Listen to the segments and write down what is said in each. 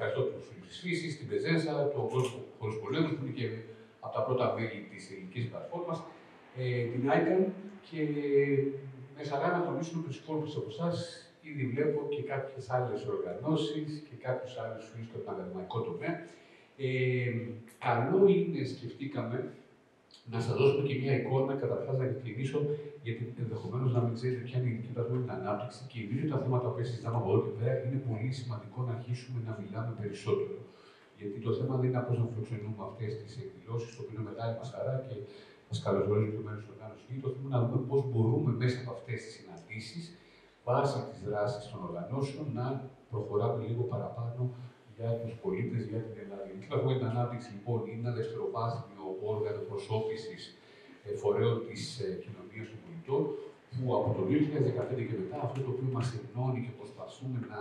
ευχαριστώ τους φίλους της φύσης, την Πεζέσα, τον κόσμο χωρίς πολέμους που είναι και από τα πρώτα μέλη της ελληνικής πλατφόρμα, ε, την ICAN και με χαρά να τονίσουμε τους υπόλοιπους από εσάς. Ήδη βλέπω και κάποιες άλλες οργανώσεις και κάποιους άλλους φίλους από τον ακαδημαϊκό τομέα. Ε, καλό είναι, σκεφτήκαμε, να σας δώσουμε και μια εικόνα, καταρχάς να ξεκινήσω, γιατί ενδεχομένως να μην ξέρετε ποια είναι η δική την ανάπτυξη και ιδίως τα θέματα που συζητάμε από εδώ και πέρα είναι πολύ σημαντικό να αρχίσουμε να μιλάμε περισσότερο. Γιατί το θέμα δεν είναι απλώς να φιλοξενούμε αυτές τις εκδηλώσεις, το οποίο είναι μεγάλη μας χαρά και μας καλωσορίζουν και μέρου τη οργάνωση. Το θέμα είναι να δούμε πώς μπορούμε μέσα από αυτές τις συναντήσεις, βάσει της δράσης των οργανώσεων, να προχωράμε λίγο παραπάνω για τους πολίτες, για την Ελλάδα. Η την ανάπτυξη λοιπόν είναι ένα δευτεροβάθμιο όργανο προσώπησης ε, φορέων της ε, κοινωνίας των πολιτών, που από το 2015 και μετά αυτό το οποίο μας ενώνει και προσπαθούμε να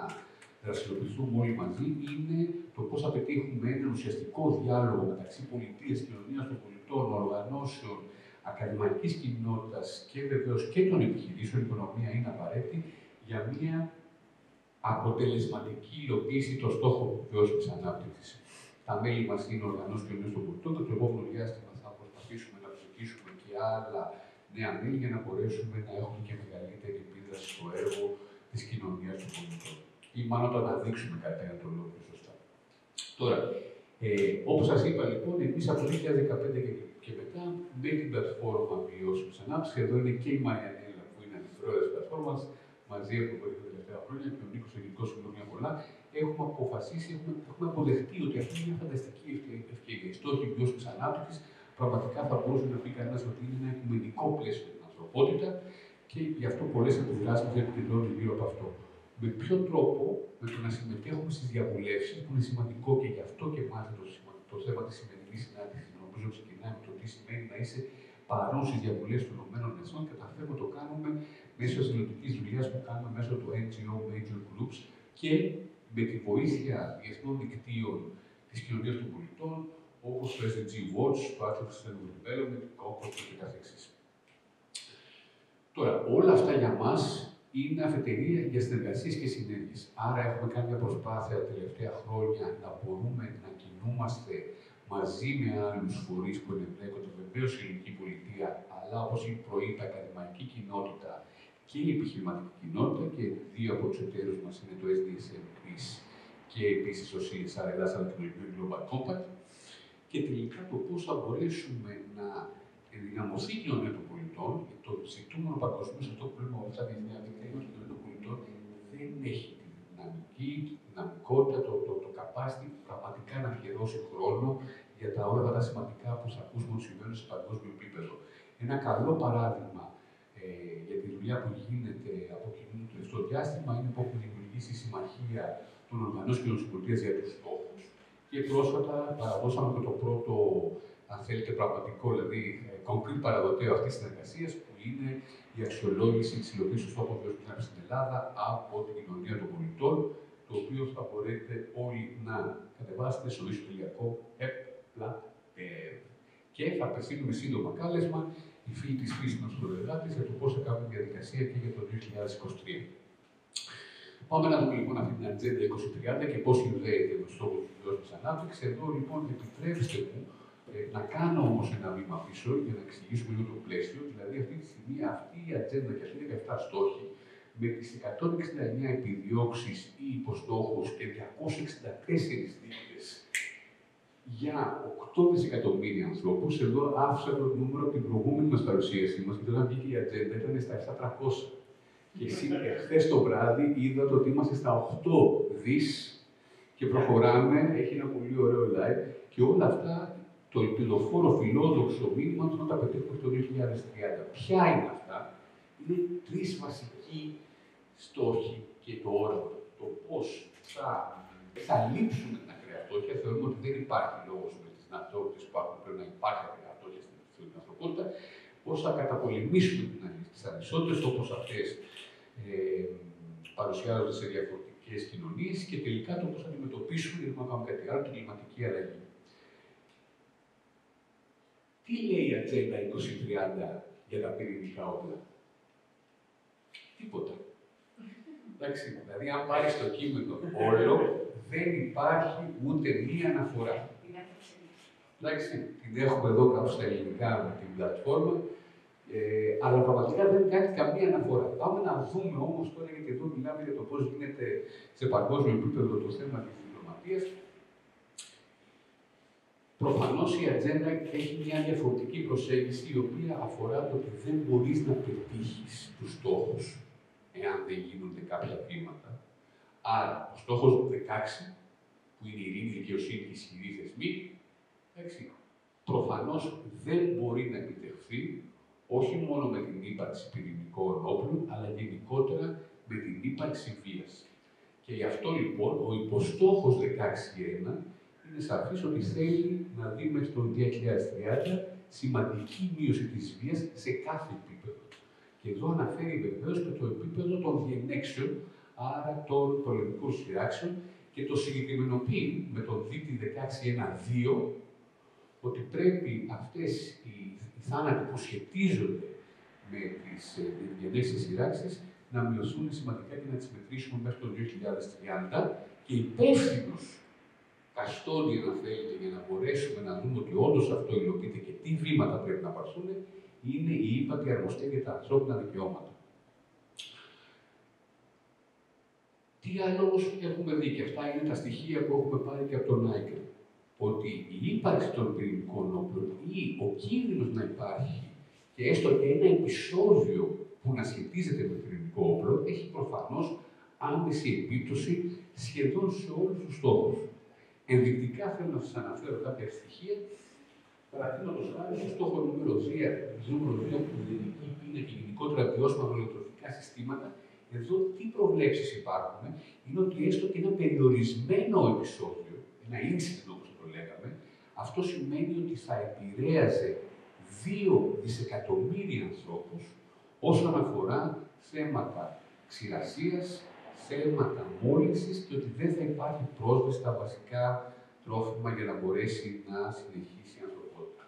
δραστηριοποιηθούμε όλοι μαζί είναι το πώς θα πετύχουμε έναν ουσιαστικό διάλογο μεταξύ πολιτείας, κοινωνίας των πολιτών, οργανώσεων, ακαδημαϊκής κοινότητας και βεβαίως και των επιχειρήσεων, η οικονομία είναι απαραίτητη για μια αποτελεσματική υλοποίηση των στόχων βιώσιμη ανάπτυξης. Τα μέλη μας είναι οργανώσεις κοινωνία των πολιτών. Το επόμενο διάστημα θα προσπαθήσουμε να προσεγγίσουμε και άλλα νέα μέλη για να μπορέσουμε να έχουμε και μεγαλύτερη επίδραση στο έργο της κοινωνίας των πολιτών. Ή μάλλον το αναδείξουμε κατά έναν τρόπο πιο σωστά. Τώρα, ε, όπως σας είπα λοιπόν, εμείς από το 2015 και, και μετά με την πλατφόρμα βιώσιμης ανάπτυξης, εδώ είναι και η Μαριανέλα που είναι αντιπρόεδρος της πλατφόρμας, μαζί έχουμε βοηθήσει τα τελευταία χρόνια και ο Νίκος Ελληνικό Συμβούλιο πολλά, έχουμε αποφασίσει, έχουμε, έχουμε αποδεχτεί ότι αυτή είναι μια φανταστική ευκαιρία. Οι στόχοι βιώσιμης ανάπτυξης πραγματικά θα μπορούσε να πει κανένας ότι είναι ένα οικουμενικό πλαίσιο για την ανθρωπότητα και γι' αυτό πολλές αντιδράσεις μα επικεντρώνουν γύρω από αυτό. Με ποιο τρόπο, με το να συμμετέχουμε στις διαβουλεύσεις, που είναι σημαντικό και γι' αυτό και μάλιστα το, το θέμα της σημερινής συνάντησης, νομίζω ξεκινάει με το τι σημαίνει να είσαι παρόν στις διαβουλεύσεις των ΗΠΑ και καταφέρουμε να το κάνουμε μέσω τη εθνική δουλειάς που κάνουμε μέσω του NGO Major Groups και με τη βοήθεια διεθνών δικτύων της κοινωνίας των πολιτών, όπως το SDG Watch, το Action Sustainable Development, Concord και καθεξής. Τώρα, όλα αυτά για μας είναι αφετηρία για συνεργασίες και συνέργειες. Άρα, έχουμε κάνει μια προσπάθεια τα τελευταία χρόνια να μπορούμε να κινούμαστε μαζί με άλλους φορείς που ενεμπλέκονται, βεβαίως η ελληνική πολιτεία, αλλά όπως προείπα, η ακαδημαϊκή κοινότητα και η επιχειρηματική κοινότητα και δύο από τους εταίρους μας είναι το SDSM και επίσης ο CSR Ελλάδα αλλά και το Global Compact. Και τελικά το πώς θα μπορέσουμε να ενδυναμωθεί η κοινωνία των πολιτών, το ζητούμενο παγκοσμίως αυτό που λέμε όλα τα διεθνή αδίκτυα είναι ότι η κοινωνία των πολιτών δεν έχει τη δυναμική, τη δυναμικότητα, το, το, το capacity πραγματικά να αφιερώσει χρόνο για τα όλα τα σημαντικά που θα ακούσουμε ότι συμβαίνουν σε παγκόσμιο επίπεδο. Ένα καλό παράδειγμα ε, για τη δουλειά που γίνεται από κοινού το τελευταίο διάστημα είναι που έχουμε δημιουργήσει η Συμμαχία των Οργανώσεων Κοινωνικής για τους στόχους. Και πρόσφατα παραδώσαμε και το πρώτο, αν θέλετε, πραγματικό, δηλαδή concrete παραδοτέο αυτής της συνεργασίας, που είναι η αξιολόγηση της υλοποίησης των στόχων βιώσιμης στην Ελλάδα από την κοινωνία των πολιτών, το οποίο θα μπορείτε όλοι να κατεβάσετε στο ιστοτελειακό Και θα απευθύνουμε σύντομα κάλεσμα οι φίλοι της φύσης μας προλεγάτε για το πώς θα κάνουμε διαδικασία και για το 2023. Πάμε να δούμε λοιπόν αυτή την ατζέντα 2030 και πώς συνδέεται με του στόχου τη βιώσιμη ανάπτυξη. Εδώ λοιπόν επιτρέψτε μου ε, να κάνω όμως ένα βήμα πίσω για να εξηγήσουμε λίγο το πλαίσιο. Δηλαδή, αυτή τη στιγμή αυτή η ατζέντα και αυτοί οι 17 στόχοι με τις 169 επιδιώξεις ή υποστόχους και 264 δείκτε για 8 δισεκατομμύρια ανθρώπους. Εδώ άφησα το νούμερο από την προηγούμενη μας παρουσίασή μας και όταν βγήκε η ατζέντα ήταν στα 700. Και χθες το βράδυ είδατε ότι είμαστε στα 8 δις και προχωράμε. Έχει ένα πολύ ωραίο live και όλα αυτά το ελπιδοφόρο φιλόδοξο μήνυμα τους να τα πετύχουμε το 2030. Ποια είναι αυτά, είναι τρεις βασικοί στόχοι και το όραμα. Το πώς θα, θα λείψουμε την ακραία φτώχεια. Θεωρούμε ότι δεν υπάρχει λόγος με τις δυνατότητες που υπάρχουν. Πρέπει να υπάρχει ακραία φτώχεια στην ανθρωπότητα. Πώς θα καταπολεμήσουμε τις ανισότητες όπως αυτές ε, παρουσιάζονται σε διαφορετικές κοινωνίες και τελικά το πώς θα αντιμετωπίσουμε, γιατί να κάνουμε κάτι άλλο, την κλιματική αλλαγή. Τι λέει η Ατζέντα 2030 για τα πυρηνικά όπλα; Τίποτα. Εντάξει, δηλαδή αν πάρεις το κείμενο όλο, δεν υπάρχει ούτε μία αναφορά. Εντάξει, την έχουμε εδώ κάπου στα ελληνικά με την πλατφόρμα, ε, αλλά πραγματικά δεν κάνει καμία αναφορά. Πάμε να δούμε όμως τώρα, γιατί εδώ μιλάμε για το πώς γίνεται σε παγκόσμιο επίπεδο το θέμα της διπλωματίας. Προφανώς η ατζέντα έχει μια διαφορετική προσέγγιση η οποία αφορά το ότι δεν μπορείς να πετύχεις τους στόχους εάν δεν γίνονται κάποια βήματα. Άρα, ο στόχος 16, που είναι η ειρήνη, η δικαιοσύνη και οι ισχυροί θεσμοί, προφανώς δεν μπορεί να επιτευχθεί όχι μόνο με την ύπαρξη πυρηνικών όπλων, αλλά γενικότερα με την ύπαρξη βίας. Και γι' αυτό λοιπόν ο υποστόχος 16.1 είναι σαφής ότι θέλει να δει μέχρι το 2030 σημαντική μείωση της βίας σε κάθε επίπεδο. Και εδώ αναφέρει βεβαίως και το επίπεδο των διενέξεων, άρα των πολεμικών σειράξεων, και το συγκεκριμενοποιεί με τον δίκτυο 16.1.2 ότι πρέπει αυτές οι θάνατοι που σχετίζονται με τις ε, διαδέξεις σειράξεις να μειωθούν σημαντικά και να τις μετρήσουμε μέχρι το 2030 και υπεύθυνος καστόνι, αν θέλετε, για να μπορέσουμε να δούμε ότι όντως αυτό υλοποιείται και τι βήματα πρέπει να πάρθουν, είναι η ύπατη αρμοστία για τα ανθρώπινα δικαιώματα. Τι άλλο όμως έχουμε δει, και αυτά είναι τα στοιχεία που έχουμε πάρει και από τον Άικελ ότι η ύπαρξη των πυρηνικών όπλων ή ο κίνδυνος να υπάρχει και έστω και ένα επεισόδιο που να σχετίζεται με πυρηνικό όπλο έχει προφανώς άμεση επίπτωση σχεδόν σε όλους τους στόχου. Ενδεικτικά θέλω να σας αναφέρω κάποια στοιχεία. Παραδείγματο χάρη στο στόχο νούμερο 2, νούμερο 2 που είναι και γενικότερα βιώσιμα βολιοτροφικά συστήματα, εδώ τι προβλέψεις υπάρχουν, είναι ότι έστω και ένα περιορισμένο επεισόδιο, ένα incident αυτό σημαίνει ότι θα επηρέαζε 2 δισεκατομμύρια ανθρώπους όσον αφορά θέματα ξηρασίας, θέματα μόλυνσης και ότι δεν θα υπάρχει πρόσβαση στα βασικά τρόφιμα για να μπορέσει να συνεχίσει η ανθρωπότητα.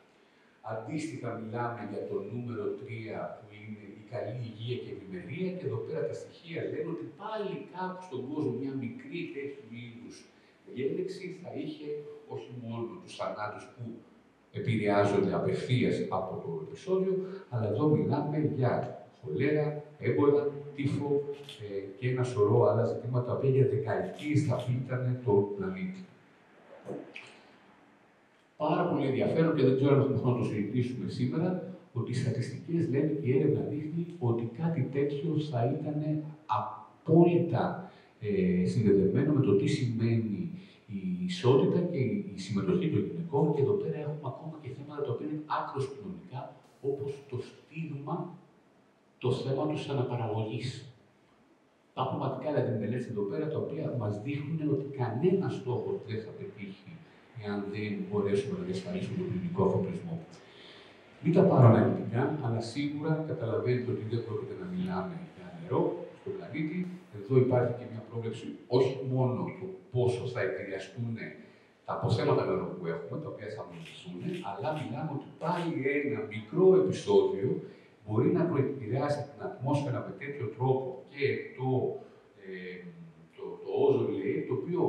Αντίστοιχα μιλάμε για το νούμερο 3 που είναι η καλή υγεία και ευημερία και εδώ πέρα τα στοιχεία λένε ότι πάλι κάπου στον κόσμο μια μικρή τέτοιου είδου διέλεξη θα είχε όχι μόνο τους θανάτους που επηρεάζονται απευθείας από το επεισόδιο, αλλά εδώ μιλάμε για χολέρα, έμπολα, τύφο ε, και ένα σωρό άλλα ζητήματα, τα οποία για δεκαετίες θα πείτανε το πλανήτη. Πάρα πολύ ενδιαφέρον και δεν ξέρω αν θα το συζητήσουμε σήμερα, ότι οι στατιστικές λένε και η έρευνα δείχνει ότι κάτι τέτοιο θα ήταν απόλυτα ε, συνδεδεμένο με το τι σημαίνει η ισότητα και η συμμετοχή των γυναικών και εδώ πέρα έχουμε ακόμα και θέματα τα οποία είναι άκρος κοινωνικά, όπως το στίγμα το θέμα της αναπαραγωγής. Τα πραγματικά δηλαδή μελέτες εδώ πέρα τα οποία μας δείχνουν ότι κανένας στόχος δεν θα πετύχει εάν δεν μπορέσουμε να διασφαλίσουμε τον ποινικό αφοπλισμό. Μην τα πάρω αναλυτικά, αλλά σίγουρα καταλαβαίνετε ότι δεν πρόκειται να μιλάμε για νερό στον πλανήτη. Εδώ υπάρχει και μια πρόβλεψη όχι μόνο του πόσο θα επηρεαστούν τα αποθέματα νερού που έχουμε, τα οποία θα μολυνθούν, αλλά μιλάμε ότι πάλι ένα μικρό επεισόδιο μπορεί να προεπηρεάσει την ατμόσφαιρα με τέτοιο τρόπο και το, ε, το, το όζο λέει, το οποίο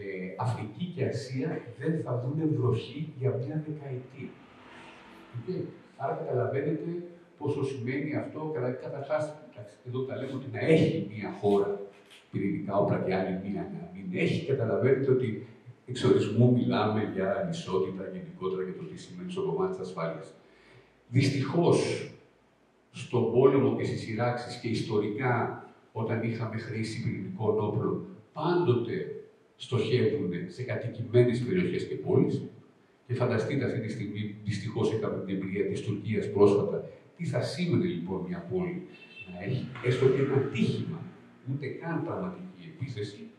ε, Αφρική και Ασία δεν θα δουν βροχή για μια δεκαετία. Okay. Άρα καταλαβαίνετε πόσο σημαίνει αυτό. Καταρχάς, εδώ τα λέμε ότι να έχει μια χώρα πυρηνικά όπλα και άλλη μία να μην έχει. Καταλαβαίνετε ότι εξορισμού μιλάμε για ανισότητα γενικότερα για το τι σημαίνει στο κομμάτι της ασφάλειας. Δυστυχώς, στον πόλεμο και στις σειράξεις και ιστορικά, όταν είχαμε χρήση πυρηνικών όπλων, πάντοτε στοχεύουν σε κατοικημένες περιοχές και πόλεις. Και φανταστείτε αυτή τη στιγμή, δυστυχώς είχαμε την εμπειρία της Τουρκίας πρόσφατα, τι θα σήμαινε λοιπόν μια πόλη να έχει έστω και ένα ατύχημα, ούτε καν πραγματική επίθεση.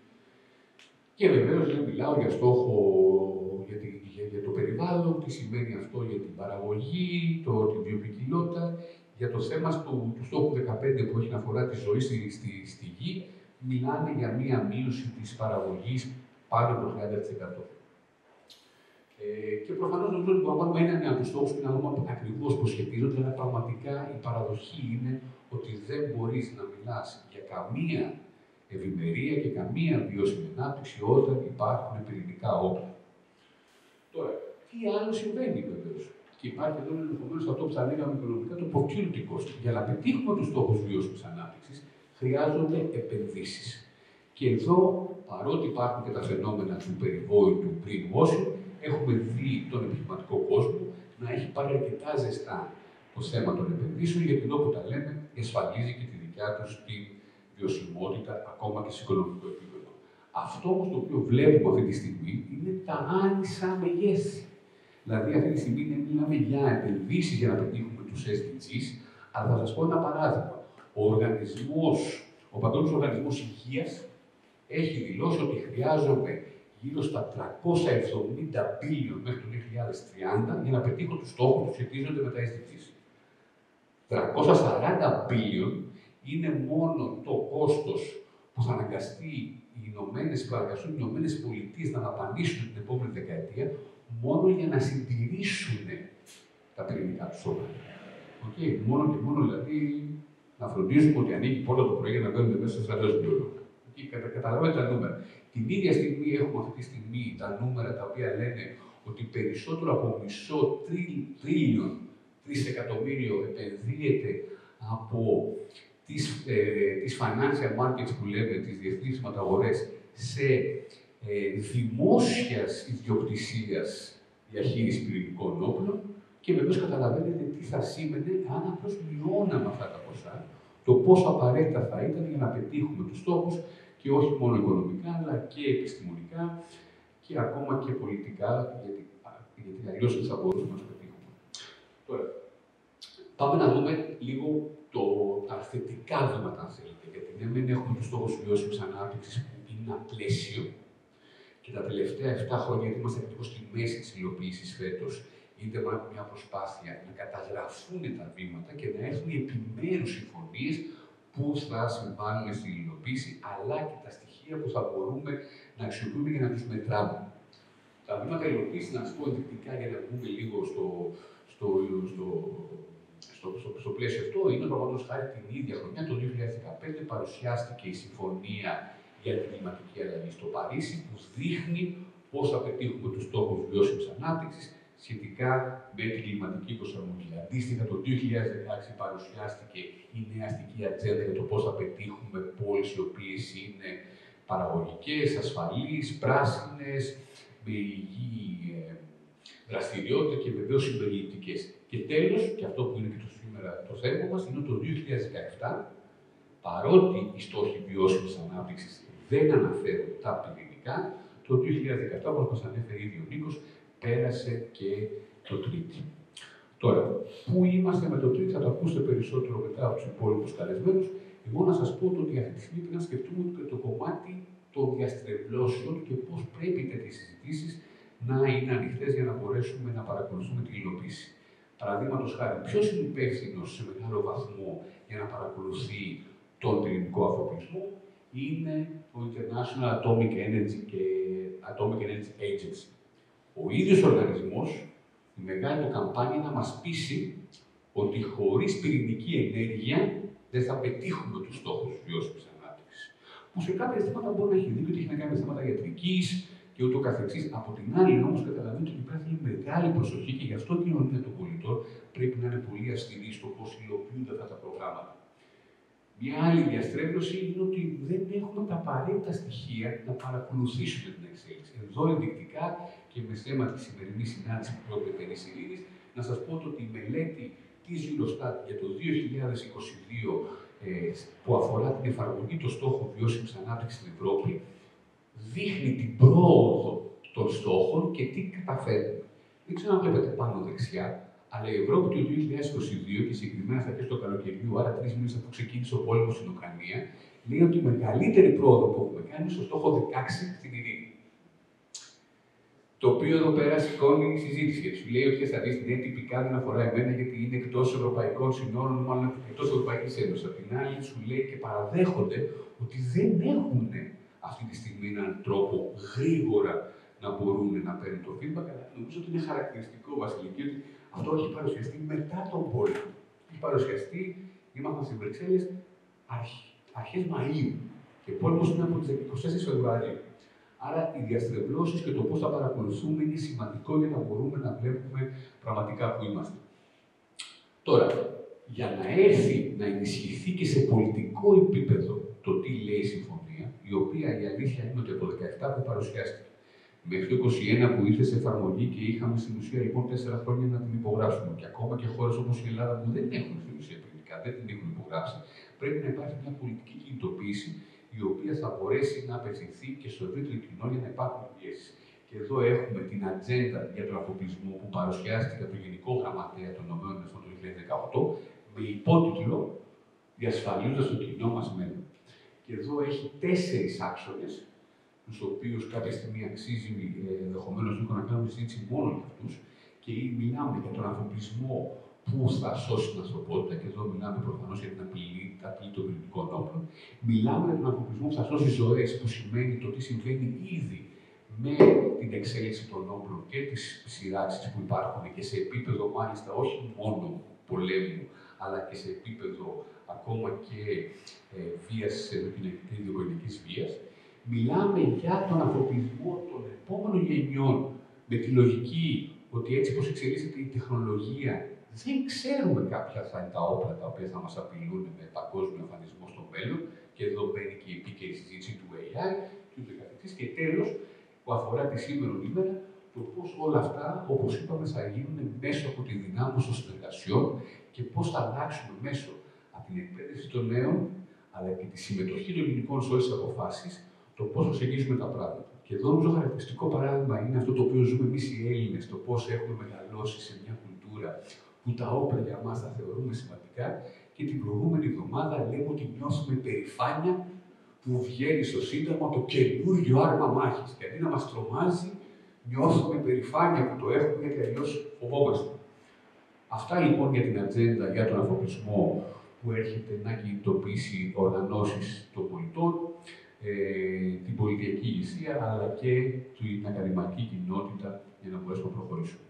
Και βεβαίως δεν μιλάω για στόχο για, τη, για, για, το περιβάλλον, τι σημαίνει αυτό για την παραγωγή, το, την βιοποικιλότητα, για το θέμα του, του στόχου 15 που έχει να αφορά τη ζωή στη, στη, στη γη, μιλάνε για μία μείωση της παραγωγής πάνω από 30%. Ε, και προφανώς νομίζω ότι το να είναι από του στόχου και να δούμε ακριβώς πώς σχετίζονται, αλλά πραγματικά η παραδοχή είναι ότι δεν μπορείς να μιλάς για καμία ευημερία και καμία βιώσιμη ανάπτυξη όταν υπάρχουν πυρηνικά όπλα. Τώρα, τι άλλο συμβαίνει βεβαίως; Και υπάρχει εδώ ενδεχομένω αυτό που θα λέγαμε οικονομικά το opportunity cost. Για να πετύχουμε τους στόχους βιώσιμης ανάπτυξης, χρειάζονται επενδύσεις. Και εδώ, παρότι υπάρχουν και τα φαινόμενα του περιβόητου greenwashing, έχουμε δει τον επιχειρηματικό κόσμο να έχει πάρει αρκετά ζεστά το θέμα των επενδύσεων, γιατί εδώ που τα λέμε, ασφαλίζει και τη δικιά τους τη βιωσιμότητα, ακόμα και σε οικονομικό επίπεδο. Αυτό όμως το οποίο βλέπουμε αυτή τη στιγμή είναι τα άνισα μεγέθη. Δηλαδή, αυτή τη στιγμή δεν μιλάμε για επενδύσεις για να πετύχουμε τους SDGs, αλλά θα σας πω ένα παράδειγμα. Ο οργανισμός, ο Παγκόσμιος Οργανισμός Υγείας έχει δηλώσει ότι χρειάζομαι γύρω στα 370 billion μέχρι το 2030 για να πετύχω τους στόχους που σχετίζονται με τα SDGs. 340 billion είναι μόνο το κόστος που θα αναγκαστεί οι Ηνωμένες που αναγκαστούν οι Ηνωμένες Πολιτείες να δαπανίσουν την επόμενη δεκαετία μόνο για να συντηρήσουν τα πυρηνικά τους σώματα. Okay. Μόνο και μόνο δηλαδή να φροντίζουμε ότι ανοίγει πόρτα το πρωί για να μπαίνουν μέσα σε στρατό Okay. Κατα, καταλαβαίνετε τα νούμερα. Την ίδια στιγμή έχουμε αυτή τη στιγμή τα νούμερα τα οποία λένε ότι περισσότερο από μισό τρίλιον τρισεκατομμύριο επενδύεται από τις, ε, τις financial markets που λέμε, τις διεθνείς χρηματαγορές, σε ε, δημόσιας ιδιοκτησίας διαχείριση πυρηνικών όπλων και βεβαίως καταλαβαίνετε τι θα σήμαινε αν απλώς μειώναμε αυτά τα ποσά, το πόσο απαραίτητα θα ήταν για να πετύχουμε τους στόχους και όχι μόνο οικονομικά, αλλά και επιστημονικά και ακόμα και πολιτικά, γιατί, γιατί αλλιώς δεν θα μπορούσαμε να του πετύχουμε. Τώρα, πάμε να δούμε λίγο το, τα θετικά βήματα, αν θέλετε. Γιατί ναι, δεν έχουμε τους στόχους βιώσιμης ανάπτυξης που είναι ένα πλαίσιο. Και τα τελευταία 7 χρόνια, γιατί είμαστε ακριβώ στη μέση της υλοποίησης φέτος, είτε μια προσπάθεια να καταγραφούν τα βήματα και να έχουν επιμέρους συμφωνίες που θα συμβάλλουν στην υλοποίηση, αλλά και τα στοιχεία που θα μπορούμε να αξιοποιούμε για να τους μετράμε. Τα βήματα υλοποίησης, να σας πω ενδεικτικά για να μπούμε λίγο στο, στο, στο στο, στο, στο πλαίσιο αυτό είναι παραδείγματο χάρη την ίδια χρονιά, το 2015, παρουσιάστηκε η Συμφωνία για την Κλιματική Αλλαγή στο Παρίσι, που δείχνει πώς θα πετύχουμε τους στόχους βιώσιμης ανάπτυξης σχετικά με την κλιματική προσαρμογή. Αντίστοιχα, το 2016 παρουσιάστηκε η νέα αστική ατζέντα για το πώς θα πετύχουμε πόλεις οι οποίες είναι παραγωγικές, ασφαλείς, πράσινες, με υγιή ε, δραστηριότητα και βεβαίως συμπεριληπτικές. Και τέλος, και αυτό που είναι και το σήμερα το θέμα μας, είναι το 2017, παρότι οι στόχοι βιώσιμης ανάπτυξης δεν αναφέρουν τα πυρηνικά, το 2017, όπως μας ανέφερε ήδη ο Νίκος, πέρασε και το τρίτη. Τώρα, πού είμαστε με το τρίτη, θα το ακούσετε περισσότερο μετά από τους υπόλοιπους καλεσμένους. Εγώ να σας πω ότι αυτή τη στιγμή πρέπει να σκεφτούμε και το κομμάτι των διαστρεβλώσεων και πώς πρέπει τέτοιες συζητήσεις να είναι ανοιχτές για να μπορέσουμε να παρακολουθούμε την υλοποίηση. Παραδείγματος χάρη, ποιος είναι υπεύθυνος σε μεγάλο βαθμό για να παρακολουθεί τον πυρηνικό αφοπλισμό, είναι το International Atomic Energy, και Atomic Energy Agency. Ο ίδιος ο οργανισμός, η μεγάλη του καμπάνια να μας πείσει ότι χωρίς πυρηνική ενέργεια δεν θα πετύχουμε τους στόχους βιώσιμης ανάπτυξης. Που σε κάποια ζητήματα μπορεί να έχει δίκιο ότι έχει να κάνει με θέματα ιατρικής, και ούτω καθεξής. Από την άλλη όμως καταλαβαίνετε ότι υπάρχει μεγάλη προσοχή και γι' αυτό η κοινωνία των πολιτών πρέπει να είναι πολύ αυστηρή στο πώς υλοποιούνται αυτά τα προγράμματα. Μια άλλη διαστρέβλωση είναι ότι δεν έχουμε τα απαραίτητα στοιχεία να παρακολουθήσουμε την εξέλιξη. Εδώ ενδεικτικά και με θέμα τη σημερινή συνάντηση που πρόκειται περί Σιρήνης, να σας πω ότι η μελέτη της Eurostat για το 2022 ε, που αφορά την εφαρμογή των στόχων βιώσιμης ανάπτυξης στην Ευρώπη δείχνει την πρόοδο των στόχων και τι καταφέρνει. Δεν ξέρω αν βλέπετε πάνω δεξιά, αλλά η Ευρώπη του 2022 και συγκεκριμένα στα αρχέ του καλοκαιριού, άρα τρεις μήνες αφού ξεκίνησε ο πόλεμος στην Ουκρανία, λέει ότι η μεγαλύτερη πρόοδο που έχουμε κάνει είναι στο στόχο 16 στην ειρήνη. Το οποίο εδώ πέρα σηκώνει η συζήτηση. Γιατί σου λέει ότι θα δεις την τυπικά δεν αφορά εμένα γιατί είναι εκτός ευρωπαϊκών συνόρων, μάλλον εκτός Ευρωπαϊκής Ένωσης. Απ' την άλλη, σου λέει και παραδέχονται ότι δεν έχουν αυτή τη στιγμή έναν τρόπο γρήγορα να μπορούν να παίρνουν το feedback. Αλλά νομίζω ότι είναι χαρακτηριστικό, Βασιλική, ότι αυτό έχει παρουσιαστεί μετά τον πόλεμο. Έχει παρουσιαστεί, ήμασταν στις Βρυξέλλες αρχές Μαΐου. Και πόλεμος είναι από τις 24 Φεβρουαρίου. Άρα οι διαστρεβλώσεις και το πώς θα παρακολουθούμε είναι σημαντικό για να μπορούμε να βλέπουμε πραγματικά που είμαστε. Τώρα, για να έρθει να ενισχυθεί και σε πολιτικό επίπεδο το τι λέει η συμφωνία, η οποία η αλήθεια είναι ότι από το 17 που παρουσιάστηκε μέχρι το 21 που ήρθε σε εφαρμογή και είχαμε στην ουσία λοιπόν τέσσερα χρόνια να την υπογράψουμε. Και ακόμα και χώρες όπως η Ελλάδα που δεν έχουν στην ουσία ελληνικά, δεν την έχουν υπογράψει, πρέπει να υπάρχει μια πολιτική κινητοποίηση η οποία θα μπορέσει να απευθυνθεί και στο ευρύτερο κοινό για να υπάρχουν πιέσεις. Και εδώ έχουμε την ατζέντα για τον ανθρωπισμό που παρουσιάστηκε από τον Γενικό Γραμματέα των ΗΠΑ το 2018 με υπότιτλο Διασφαλίζοντας το κοινό μας μέλλον. Και εδώ έχει τέσσερις άξονες, τους οποίους κάποια στιγμή αξίζει ε, ενδεχομένως να κάνουμε συζήτηση μόνο για αυτούς. Και μιλάμε για τον ανθρωπισμό που θα σώσει την ανθρωπότητα, και εδώ μιλάμε προφανώς για την απειλή, απειλή των πυρηνικών όπλων. Μιλάμε για τον ανθρωπισμό που θα σώσει ζωές, που σημαίνει το τι συμβαίνει ήδη με την εξέλιξη των όπλων και τις σειράξεις που υπάρχουν και σε επίπεδο μάλιστα όχι μόνο πολέμου, αλλά και σε επίπεδο ακόμα και ε, βίας, ενδοκινητικής βίας. Μιλάμε για τον ανθρωπισμό των επόμενων γενιών με τη λογική ότι έτσι όπως εξελίσσεται η τεχνολογία δεν ξέρουμε κάποια θα είναι τα όπλα τα οποία θα μας απειλούν με παγκόσμιο εμφανισμό στο μέλλον και εδώ μπαίνει και η επίκαιρη συζήτηση του AI και ούτω καθεξής. Και τέλος, που αφορά τη σήμερα ημέρα, το πώς όλα αυτά, όπως είπαμε, θα γίνουν μέσω από τη δυνάμωση των συνεργασιών και πώς θα αλλάξουμε μέσω από την εκπαίδευση των νέων, αλλά και τη συμμετοχή των ελληνικών σε όλες τις αποφάσεις, το πώς προσεγγίζουμε τα πράγματα. Και εδώ νομίζω χαρακτηριστικό παράδειγμα είναι αυτό το οποίο ζούμε εμείς οι Έλληνες, το πώς έχουμε μεγαλώσει σε μια κουλτούρα που τα όπλα για μας τα θεωρούμε σημαντικά και την προηγούμενη εβδομάδα λέμε ότι νιώθουμε περηφάνεια που βγαίνει στο Σύνταγμα το καινούριο άρμα μάχης. Και αντί να μας τρομάζει, νιώθουμε περηφάνεια που το έχουμε γιατί αλλιώς φοβόμαστε. Αυτά λοιπόν για την ατζέντα για τον ανθρωπισμό που έρχεται να κινητοποιήσει οργανώσεις των πολιτών, ε, την πολιτική ηγεσία, αλλά και την ακαδημαϊκή κοινότητα για να μπορέσουμε να προχωρήσουμε.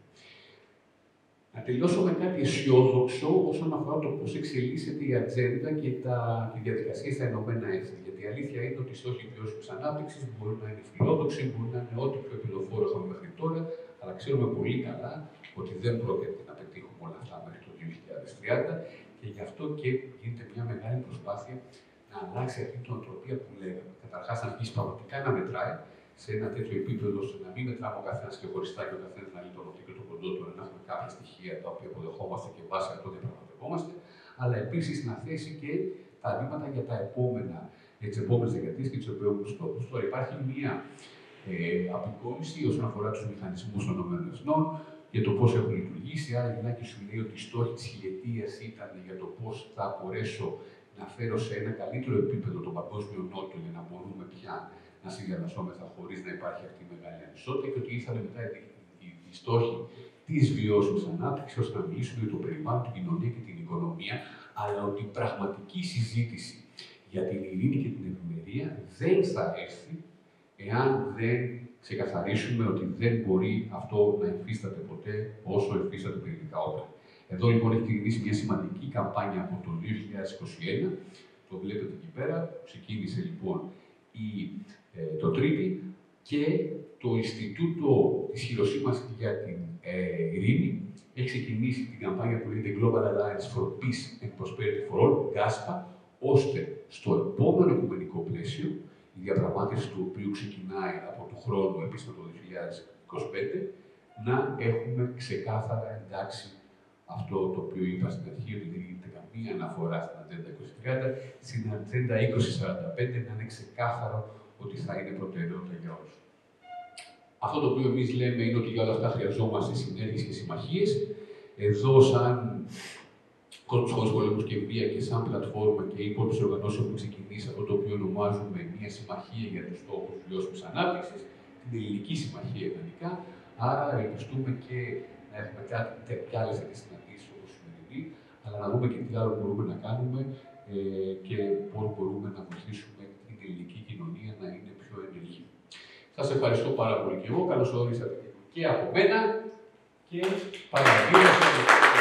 Να τελειώσω με κάτι αισιόδοξο όσον αφορά το πώς εξελίσσεται η ατζέντα και τα, τη διαδικασία στα Ηνωμένα Έθνη. Γιατί η αλήθεια είναι ότι οι στόχοι βιώσιμη ανάπτυξης μπορεί να είναι φιλόδοξοι, μπορεί να είναι ό,τι πιο επιδοφόρο έχουμε μέχρι τώρα, αλλά ξέρουμε πολύ καλά ότι δεν πρόκειται να πετύχουμε όλα αυτά μέχρι το 2030 και γι' αυτό και γίνεται μια μεγάλη προσπάθεια να αλλάξει αυτή την οτροπία που λέγαμε. Καταρχάς, να αρχίσει πραγματικά να μετράει σε ένα τέτοιο επίπεδο, ώστε να μην μετράμε ο καθένας και χωριστά και ο καθένας να λέει το νοτί και το κοντό του, να έχουμε κάποια στοιχεία τα οποία αποδεχόμαστε και βάσει αυτό διαπραγματευόμαστε, αλλά επίσης να θέσει και τα βήματα για τα επόμενα, για τις επόμενες δεκαετίες και του επόμενου στόχου. Τώρα υπάρχει μια ε, απεικόνηση όσον αφορά τους μηχανισμούς των ΗΠΑ για το πώς έχουν λειτουργήσει. Άρα, η σου λέει ότι η στόχη της χιλιετίας ήταν για το πώς θα μπορέσω να φέρω σε ένα καλύτερο επίπεδο τον παγκόσμιο νότο για να μπορούμε πια να συνεργαζόμεθα χωρίς να υπάρχει αυτή η μεγάλη ανισότητα και ότι ήρθαν μετά οι, οι στόχοι της βιώσιμης ανάπτυξης ώστε να μιλήσουμε για το περιβάλλον, την κοινωνία και την οικονομία, αλλά ότι η πραγματική συζήτηση για την ειρήνη και την ευημερία δεν θα έρθει εάν δεν ξεκαθαρίσουμε ότι δεν μπορεί αυτό να υφίσταται ποτέ όσο υφίσταται πυρηνικά όπλα. Εδώ λοιπόν έχει ξεκινήσει μια σημαντική καμπάνια από το 2021, το βλέπετε εκεί πέρα, ξεκίνησε λοιπόν η, ε, το τρίτη και το Ινστιτούτο της Χειροσύμας για την ε, Ειρήνη έχει ξεκινήσει την καμπάνια που λέγεται Global Alliance for Peace and Prosperity for All, GASPA, ώστε στο επόμενο οικουμενικό πλαίσιο, η διαπραγμάτευση του οποίου ξεκινάει από του χρόνου, επίσης το 2025, να έχουμε ξεκάθαρα εντάξει αυτό το οποίο είπα στην αρχή, ότι δεν γίνεται καμία αναφορά στην Ατζέντα 2030, στην Ατζέντα 2045 να είναι ξεκάθαρο ότι θα είναι προτεραιότητα για όλους. Αυτό το οποίο εμείς λέμε είναι ότι για όλα αυτά χρειαζόμαστε συνέργειες και συμμαχίες. Εδώ, σαν κόσμο πολέμου και βία και σαν πλατφόρμα και οι υπόλοιπε οργανώσει έχουν ξεκινήσει αυτό το οποίο ονομάζουμε μια συμμαχία για τους στόχους βιώσιμης ανάπτυξης, την ελληνική συμμαχία ιδανικά. Άρα ελπιστούμε και να έχουμε κάτι και άλλες τέτοιε συναντήσει όπω σημερινή, αλλά να δούμε και τι άλλο μπορούμε να κάνουμε ε, και πώς μπορούμε να βοηθήσουμε την ελληνική κοινωνία να είναι πιο ενεργή. Σας ευχαριστώ πάρα πολύ και εγώ. Καλώς ορίσατε και από μένα και παραδείγματο.